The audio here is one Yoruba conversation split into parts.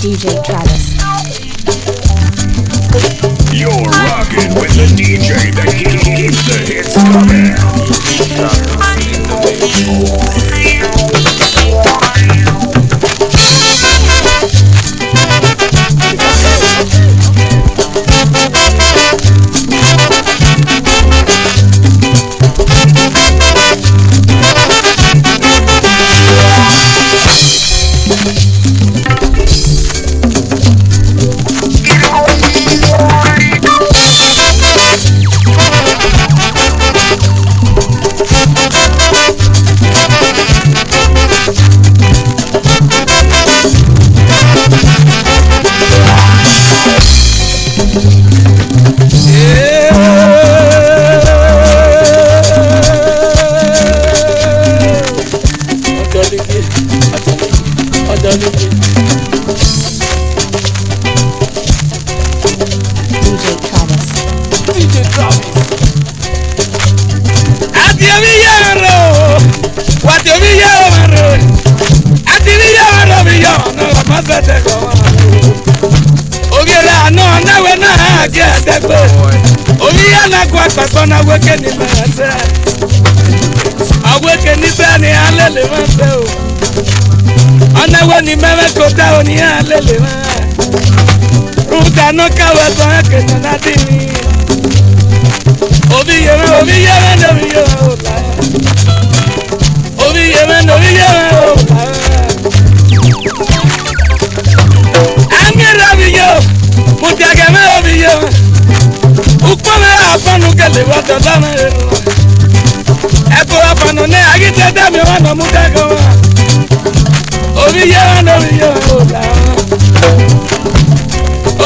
DJ Travis. You're rocking with the DJ that keeps the hits coming. akpakpọ na weke ni mẹ ẹsẹ aweke ni bẹ ni alẹ le ma fẹ o ọnẹwẹ ni mẹ mẹ ko da o ni alẹ le ma ruta nọ kawẹ sọ ẹkẹ nyọ na di mi obi yẹmẹ obi yẹmẹ ni obi yẹmẹ o la obi yẹmẹ ni obi yẹmẹ o la. Angirabi yo, mutiagame obi yo mame afanu kele wata dana eno epo afanu ne agite dami wana muteko wa oriye wana oriye wana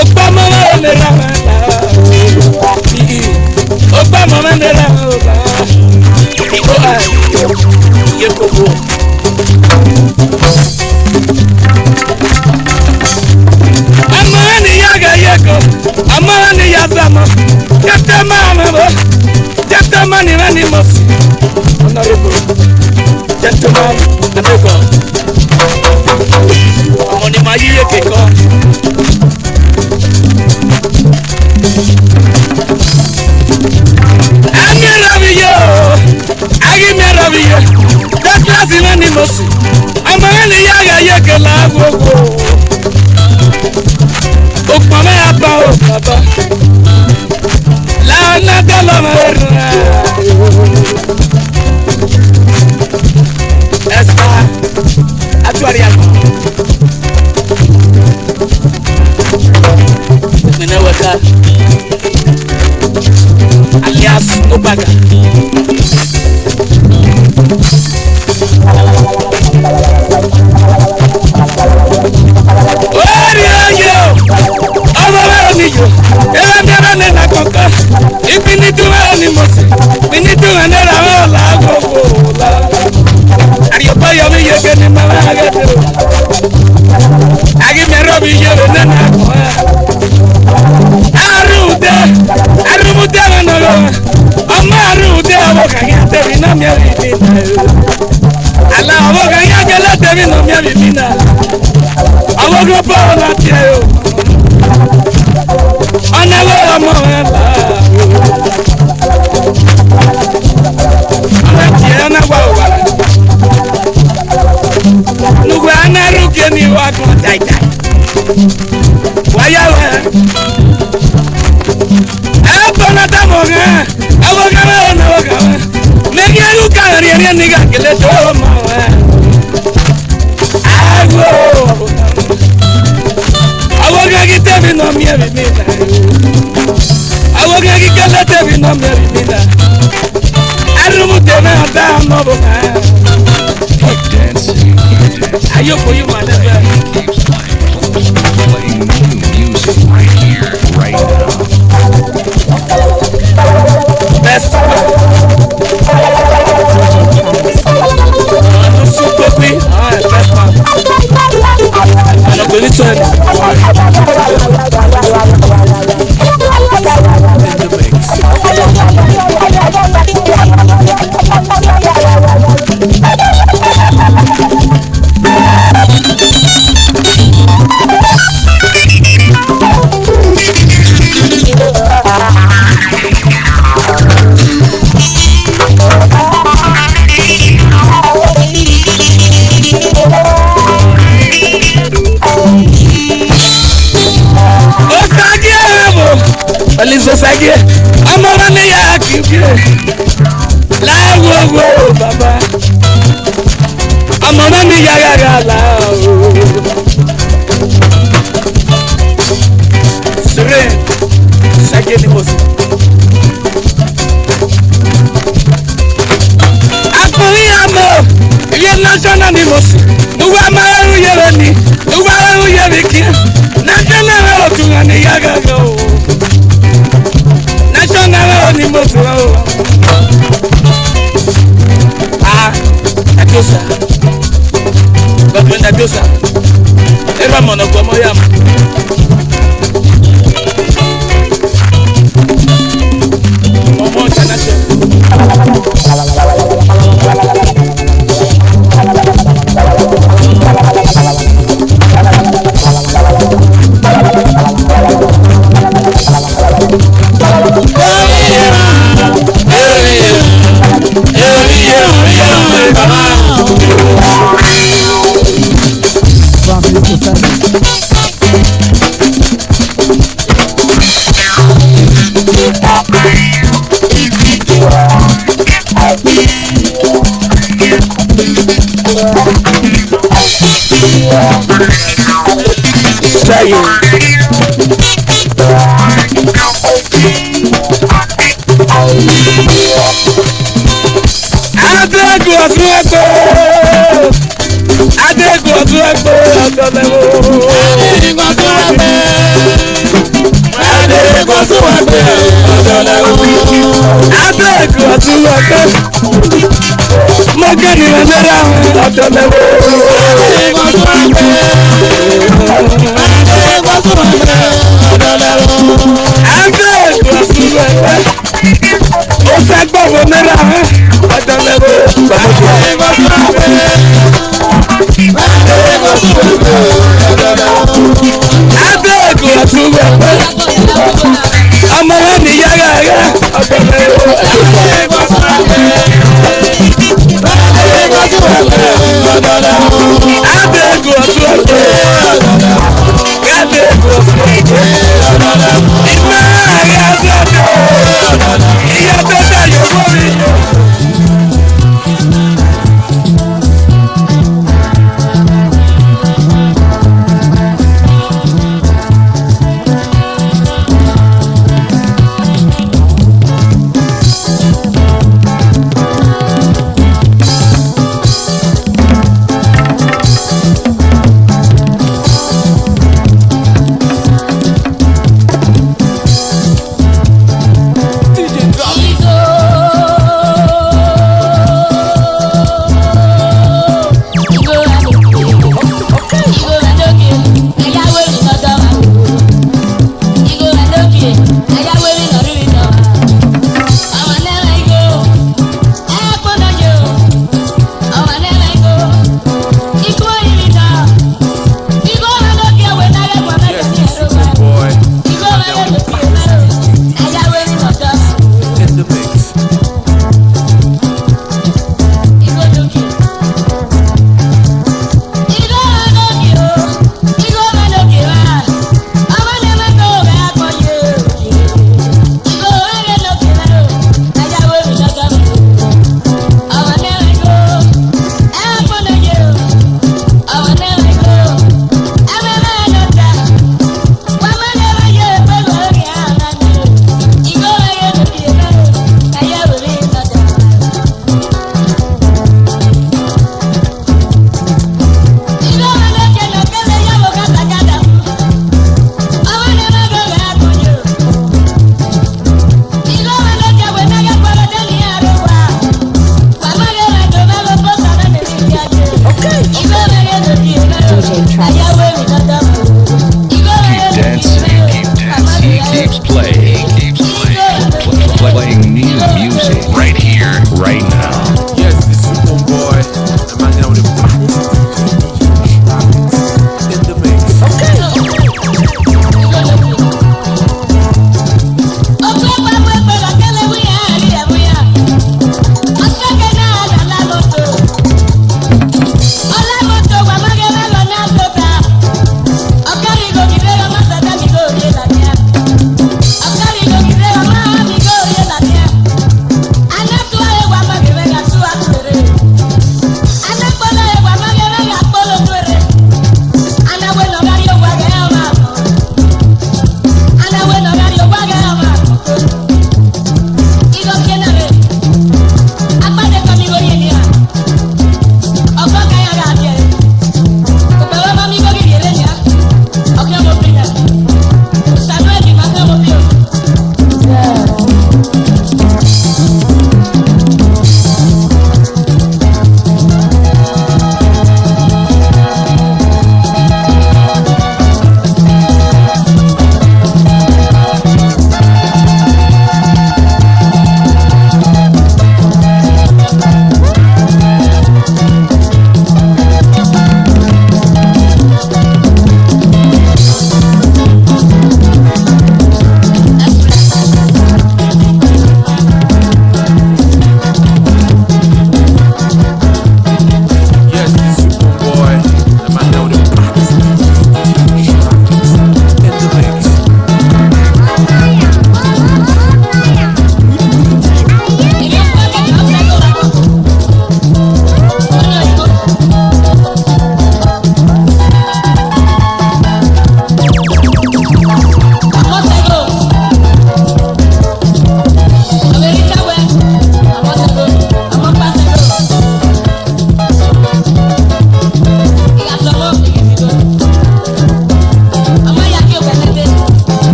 ogba mama ele na wala ogba mama ele na wala o ai ye koko. Amani yaga yeko, amani yazama jẹ́ máa ràn bó jẹ́ tó máa nìran ni mo sì ọ̀nà ìbò jẹ́ tó máa àbẹ̀kọ̀ ọmọ ni màá yíyé kíkọ́. Ami rabi yo, agi mi na de la morna Esta actuaria Nina waka alias Obaga Ori ayo Ọmọ mẹ́rin pinituma onimosi pinituma nera ola agogola ariopa yomi yege ni mama agete agi merobi yebe nana akoya arude arumude manolo ọmọ arude abokanyi atẹbi na miari mi na yo ala abokanyi agele tẹbi na miari mi gbádùn dáìdáì wáyà wẹ ẹ gbọ́nà táwọn ọ̀gá àwọn ọ̀gá wẹ ọ̀nà ọ̀gá wẹ mẹ́kí ẹnu kàrí ẹ̀rí ẹni gàgẹ́lẹ́ tó ọmọ wẹ àgbo àwọn ọ̀gá kí tẹ̀mí nà mí ẹ̀rí mi nà àwọn ọ̀gá kí kẹlẹ́ tẹ̀mí nà mí ẹ̀rí mi nà ẹ̀rùmù tẹ̀mí àbẹ́ àmọ́ bò náà. Ayọ̀ kò yí wà lẹ́gbẹ̀ẹ́. ọdún ẹgbẹ́ adégun ọdún ẹgbẹ́ ọdún ẹgbẹ́ adégun ọdún ẹgbẹ́ adégun ọdún ẹgbẹ́ ọdún ẹgbẹ́ adégun ọdún ẹgbẹ́ mo gé nìyẹn lẹ́rẹ́ ọdún ẹgbẹ́ adégun ọdún ẹgbẹ́ adégun ọdún ẹgbẹ́ ọdún ẹgbẹ́ adégun ọdún ẹgbẹ́ mo fẹ́ gbọ́ wọn mẹ́ra dẹ́lẹ́bù. Bàbá mi bá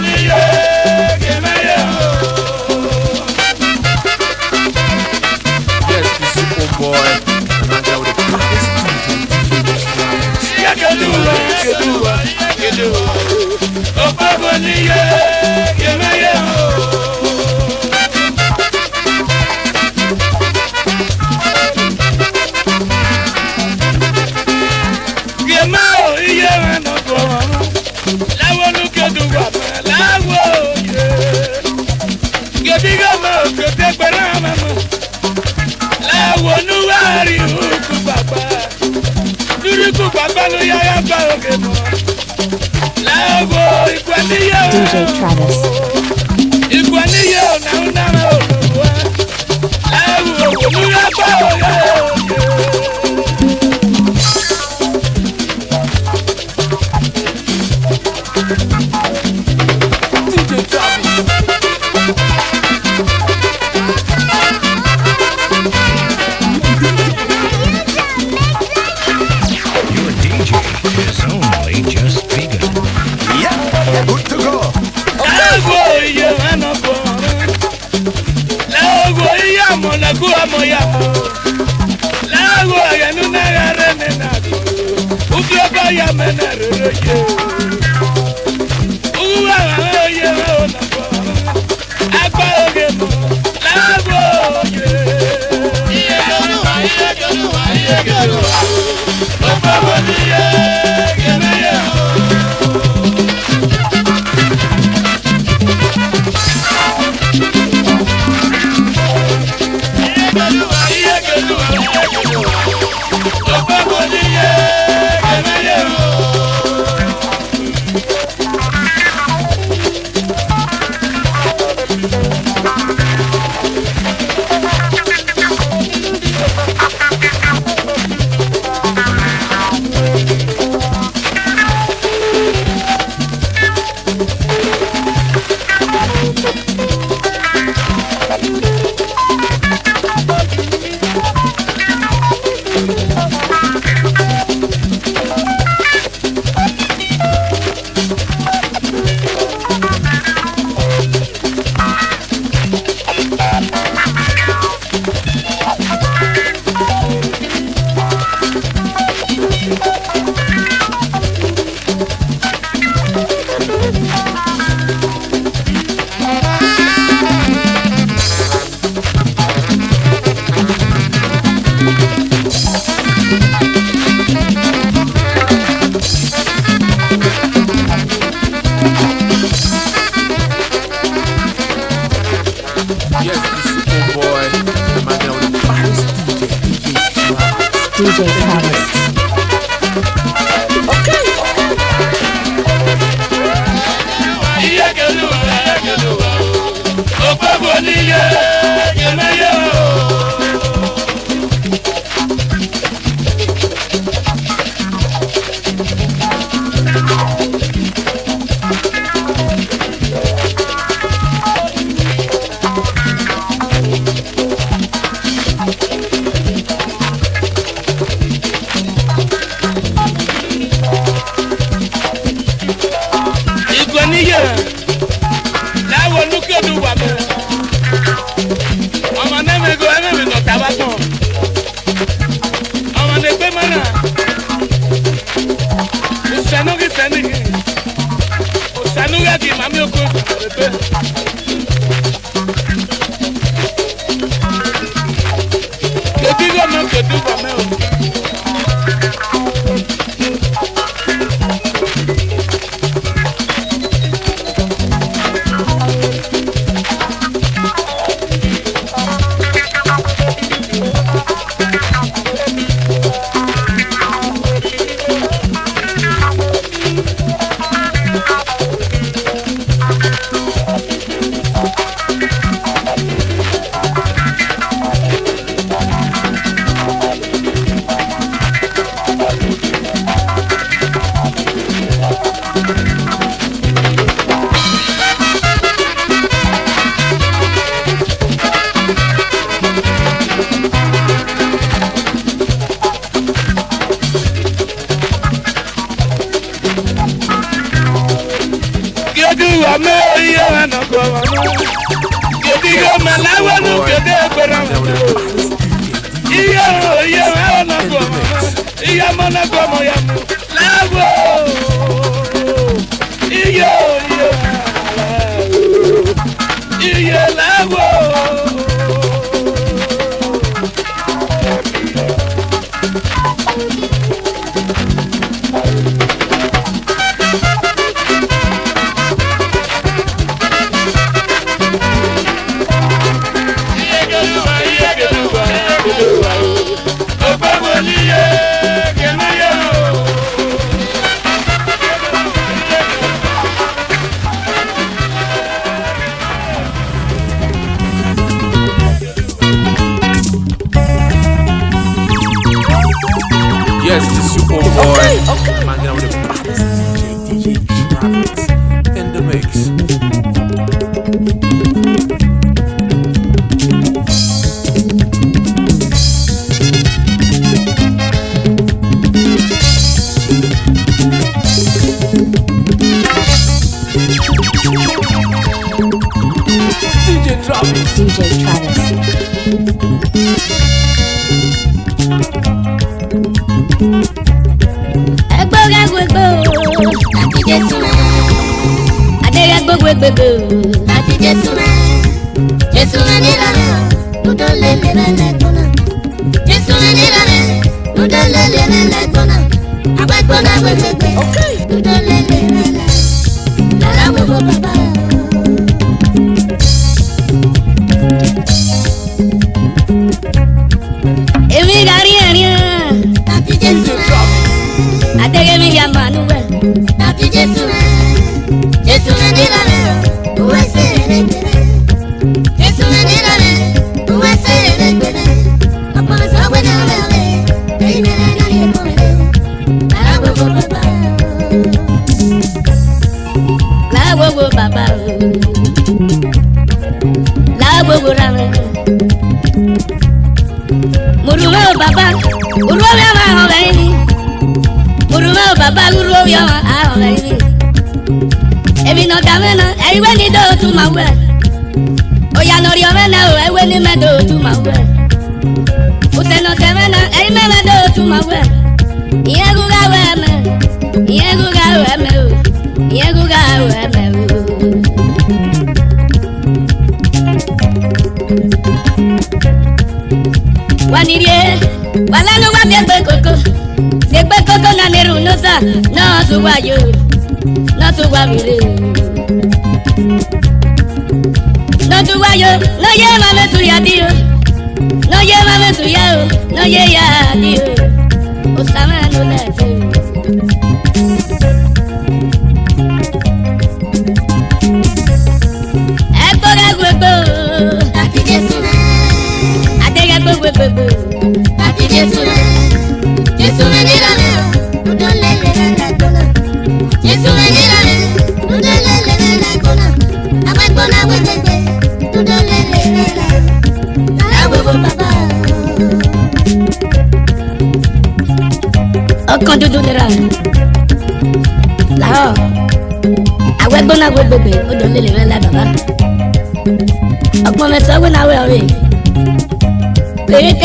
Money Travis. Thank you. ma wẹ oya nọri ọmẹ nẹ o ẹwẹ ni mẹ dọọ tu ma wẹ òtẹnà tẹmẹ nẹ ẹyin mẹ mẹ dọọ tu ma wẹ ìyẹn kú ká wẹ mẹ ìyẹn kú o ìyẹn kú ká wẹ mẹ o. wani rie wàlá ló wá fi ẹgbẹ koko fi koko náà ní rùn náà tún wá yòó náà tún wá mi Nanye yeah. di o sama nuna.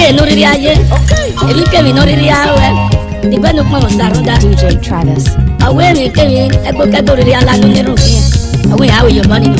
enu riri ayé èmi kèmí nù riri awẹ nígbẹ́ nu pọ̀n sàrúdà àwọn èmi kèmí ẹgbẹ́kẹ́gbẹ́ riri alanu nínú fi àwọn èèyàn awòye mọ́ nínú.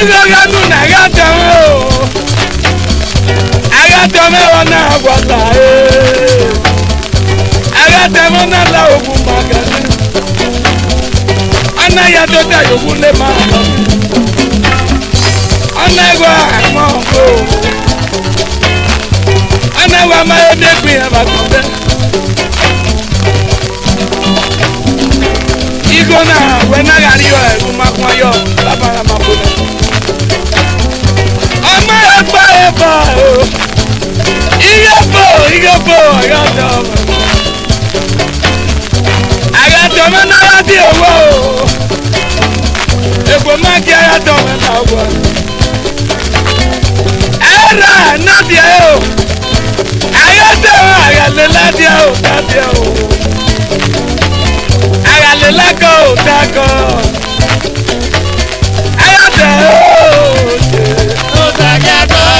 Agadu n'agatọmẹ o, agatọmẹ wọ n'agbata ye, agatọmẹ n'ala ogun magani, ọna ya tó ta yòókù lé ma lọ bi, ọna ẹgbẹ àmọ o, ọna ẹgbẹ amáyédégbè àbàtọ bẹ. Igona wena gari yo, umakwa yo, baba la mapuna. Iyabo Iyabo Iyabo Ayọ̀dọ̀ Ayọ̀dọ̀ mọ náírà bí owó Èkó má kí Ayọ̀dọ̀ mọ náà wọ̀ Ẹ̀rọ nàbíà o Ayọ̀dọ̀ Ayọ̀lẹ̀ ládìá o ládìá o Ayọ̀lẹ̀ lágọ̀ o dágọ̀ Ayọ̀dọ̀ o. Oh, yeah.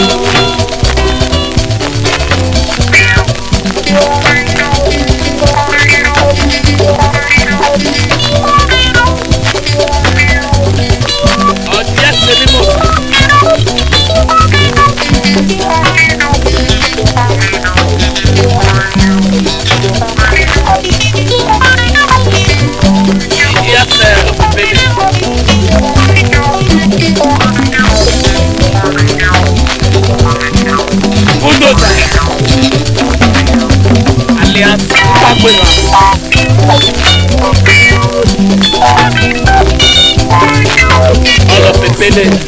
pele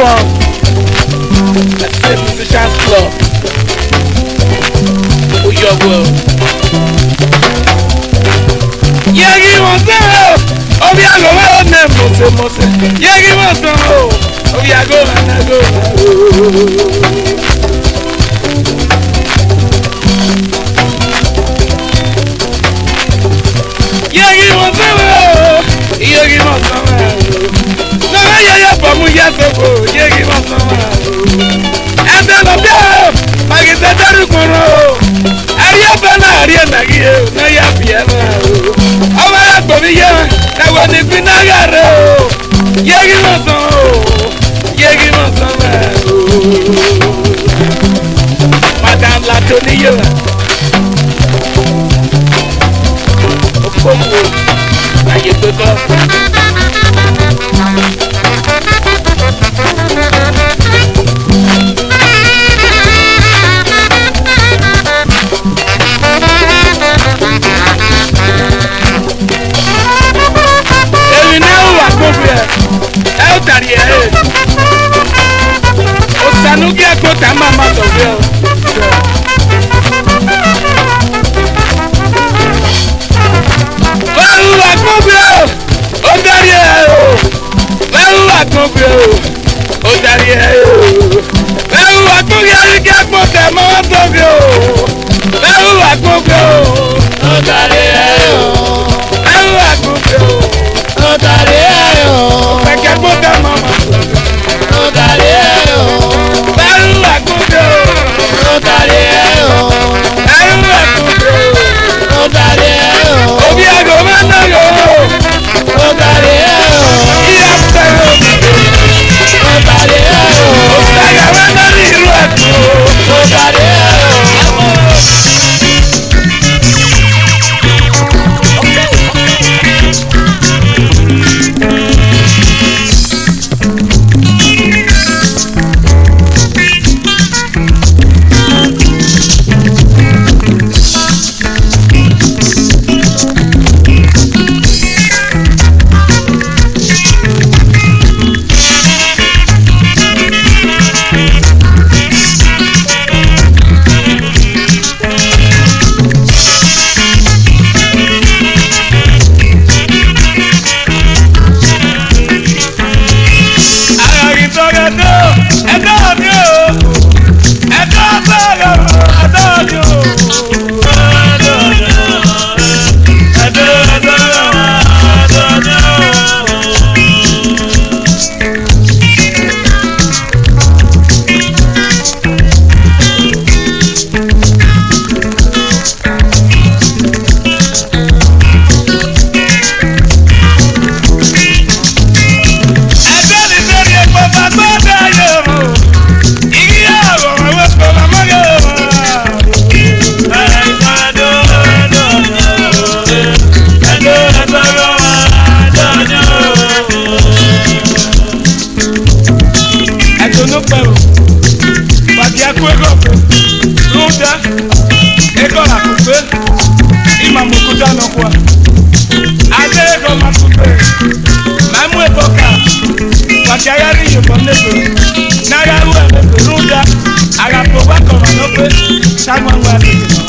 strong. Let's play musicians club. With your will. Yegi Monsen o, obi ago wa o ne Monsen Monsen. Yegi Monsen o, obi ago wa na go. nàgí yẹ o náà yà bìí ẹ mọ̀ o. ọmọ àgbọ̀ mi yẹ wọn náà wọ́n ní o yẹ kí wọ́n o. Papua Ade ego mapute Ma mwe boka Wakayari yuko nebo Naga uwe mebe Ruda Agapo wako manope Shangwa uwe mebe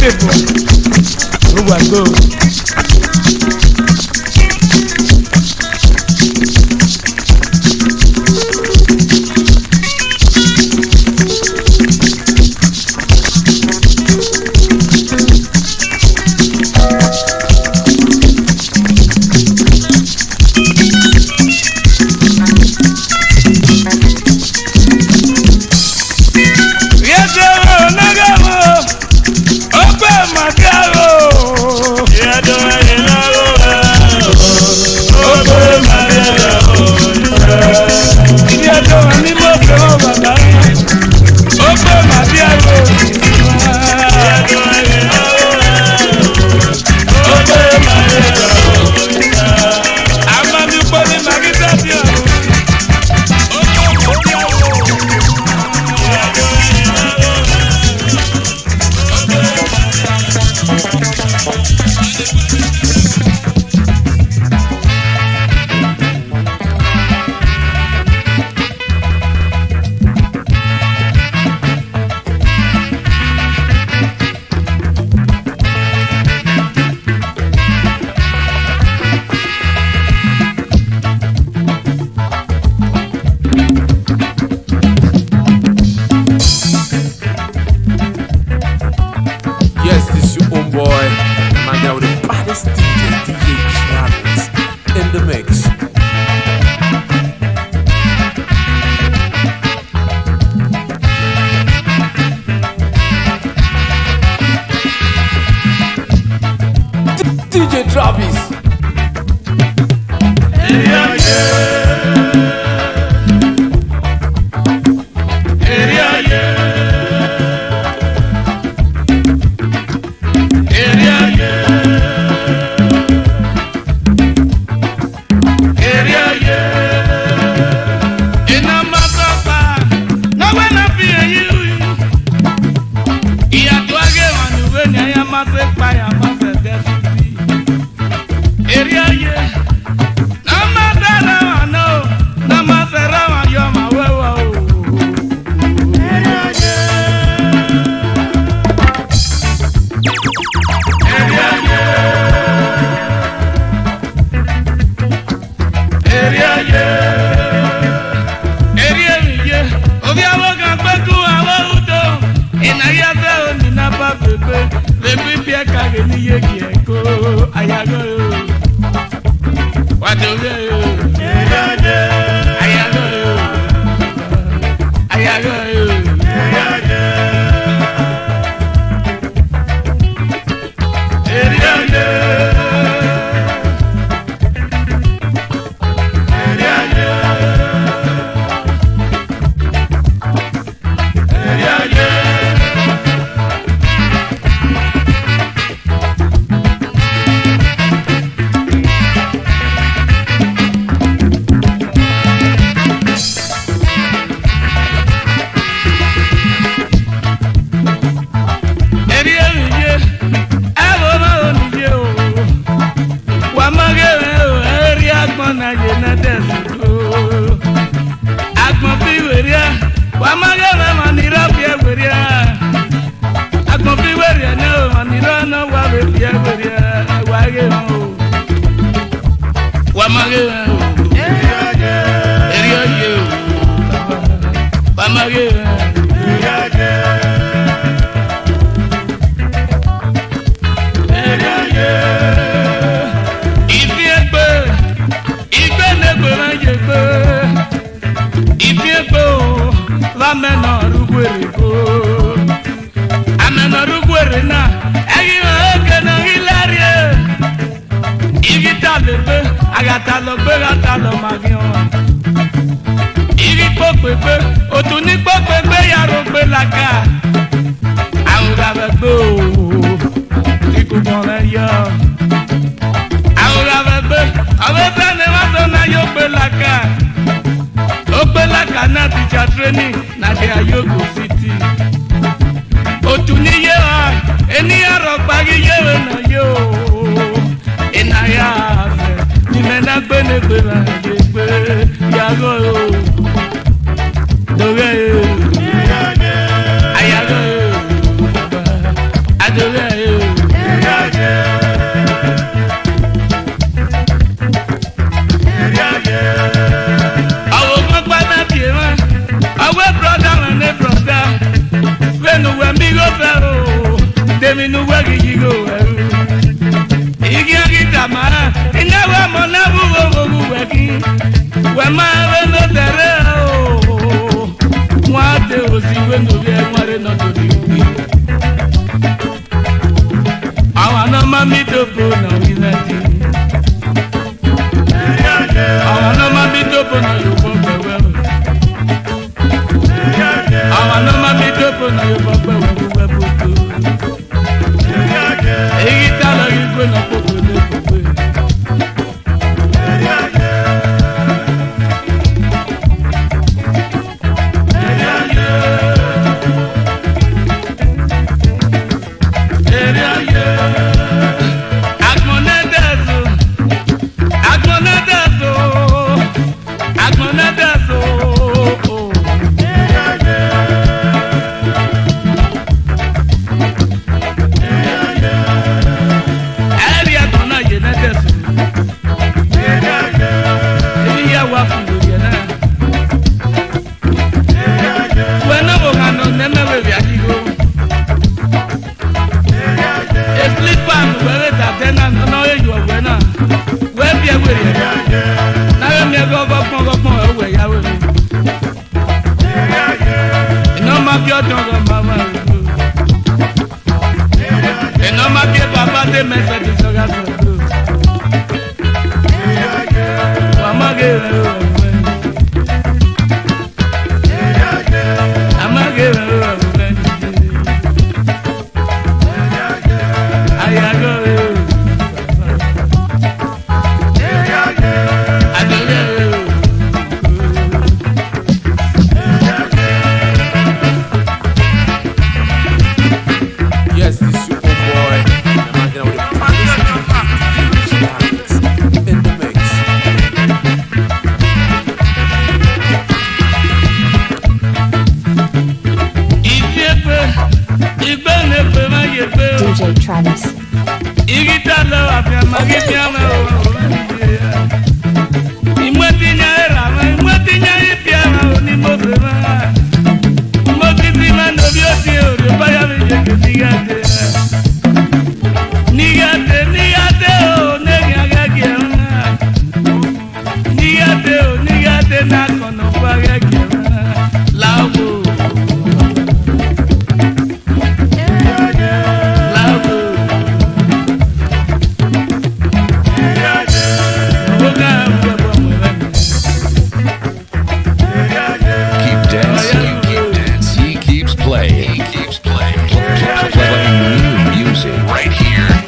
Tipo.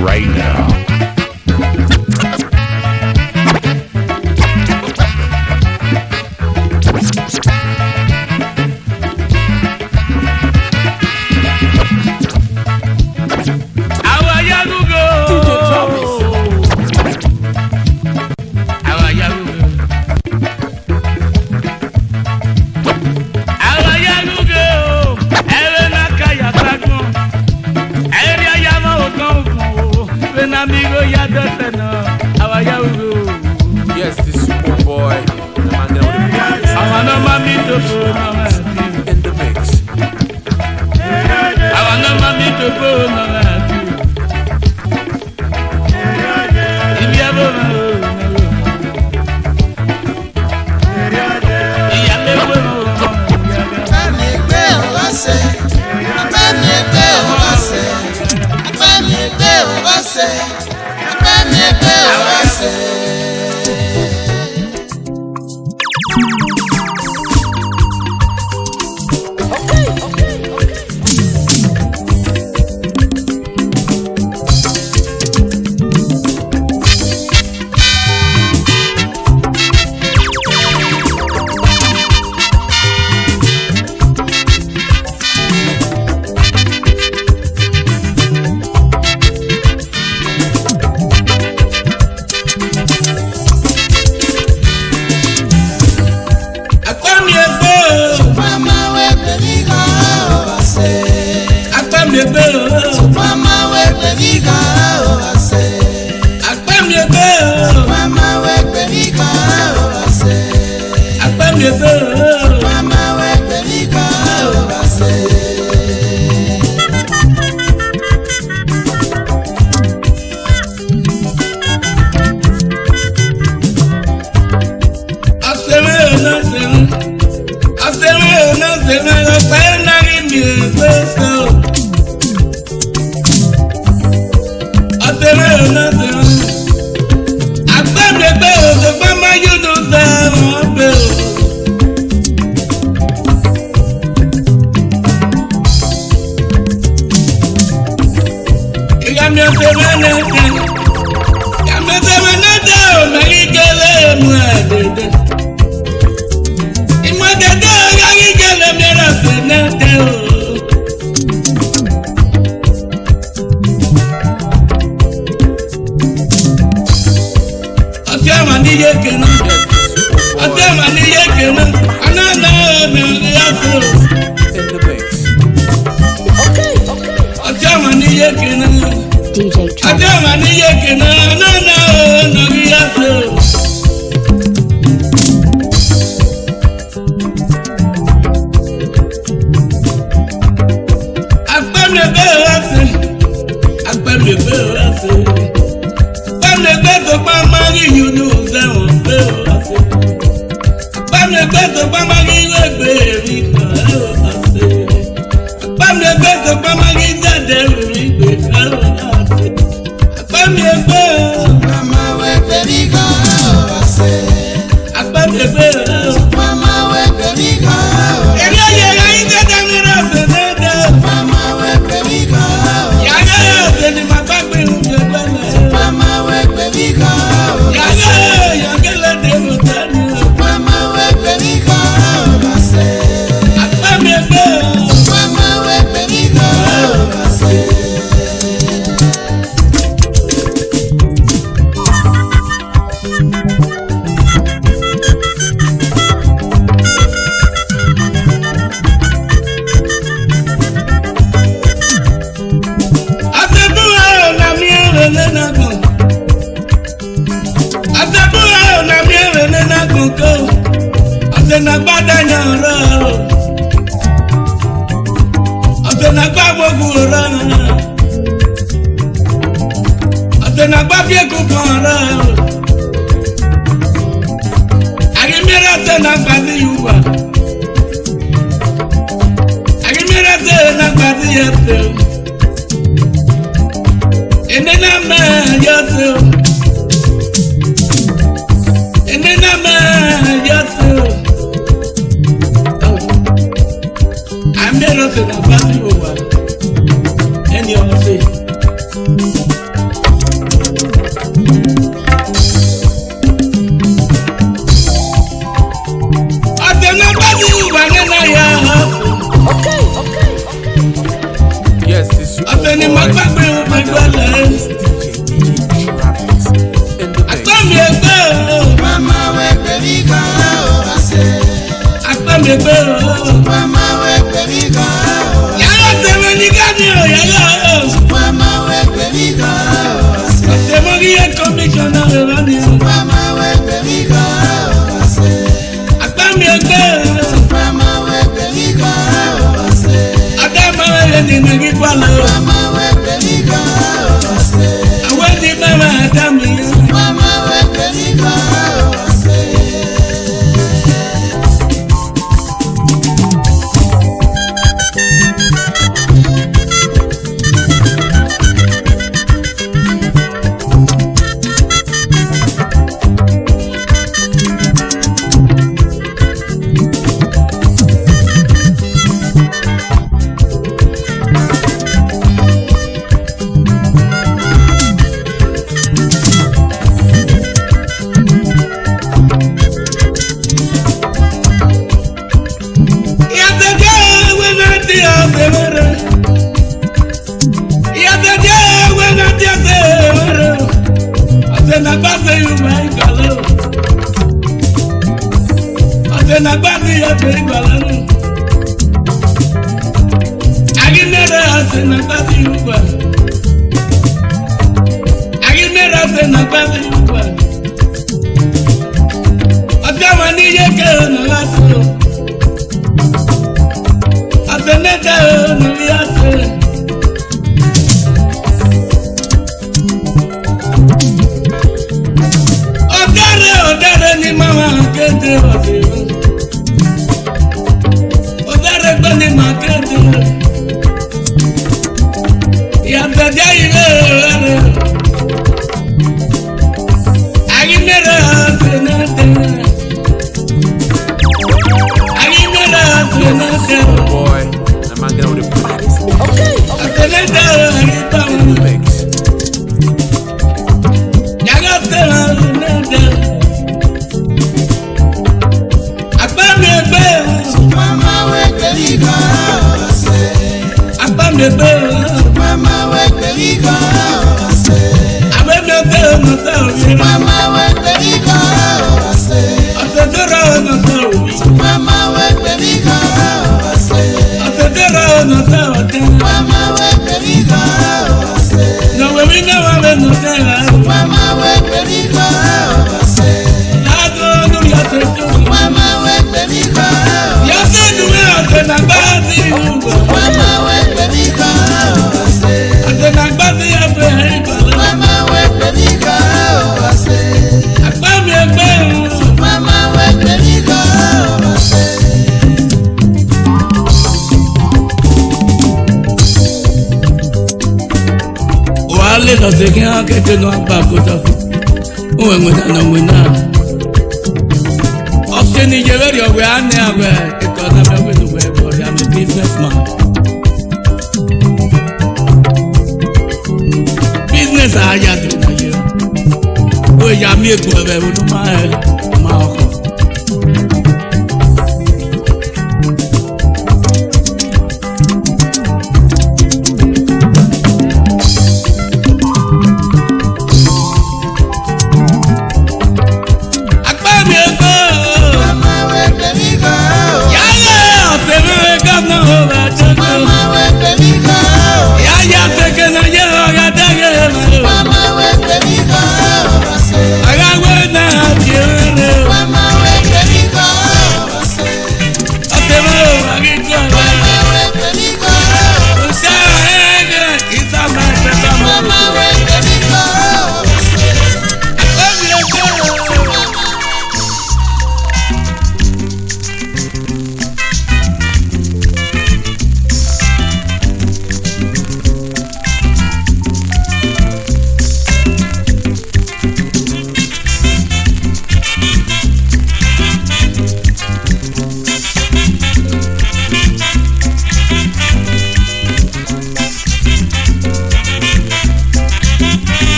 right now. nagba ti yuwa akimira te nagba ti yete o.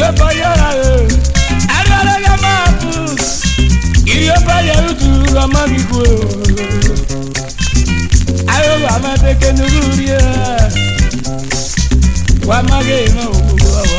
yobayarayo araraga mapu iriyobayaruturuga magigwe ayo wamatekenururiya wamagema uguwawa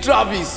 Travis.